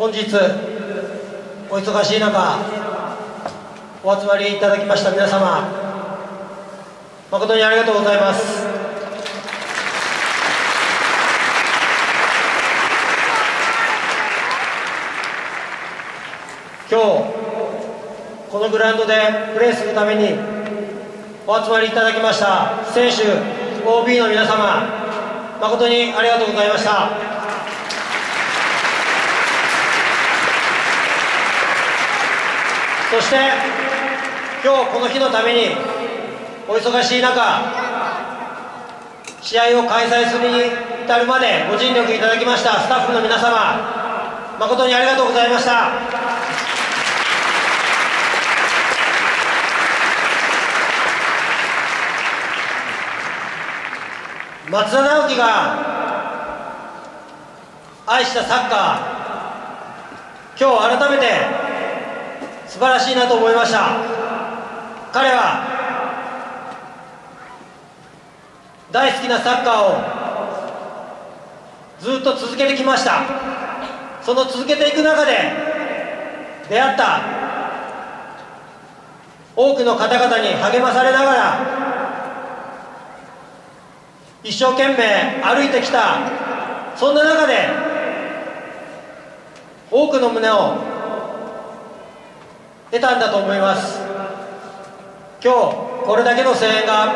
本日お忙しい中お集まりいただきました皆様誠にありがとうございます。今日このグラウンドでプレーするためにお集まりいただきました選手 OB の皆様誠にありがとうございました。そして今日この日のためにお忙しい中試合を開催するに至るまでご尽力いただきましたスタッフの皆様誠にありがとうございました。松田直樹が愛したサッカー今日改めて素晴らしいなと思いました。彼は大好きなサッカーをずっと続けてきました。その続けていく中で出会った多くの方々に励まされながら一生懸命歩いてきた。そんな中で多くの胸を得たんだと思います。今日これだけの声援が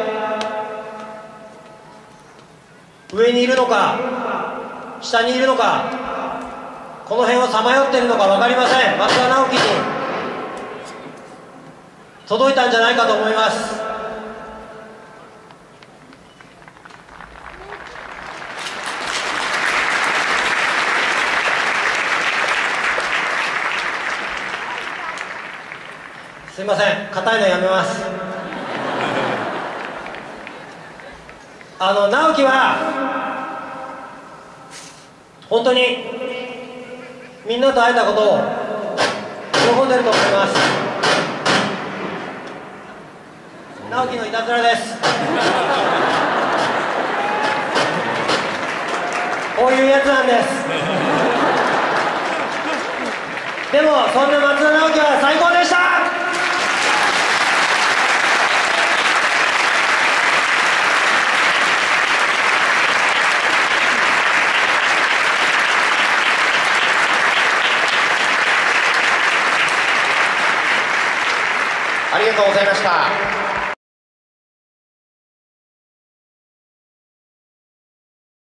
上にいるのか下にいるのかこの辺をさまよっているのか分かりません。松田直樹に届いたんじゃないかと思います。すいません。硬いのやめます。あの直樹は本当にみんなと会えたことを喜んでると思います。直樹のいたずらです。こういうやつなんです。でもそんな松田直樹は最高でしたありがとうございました。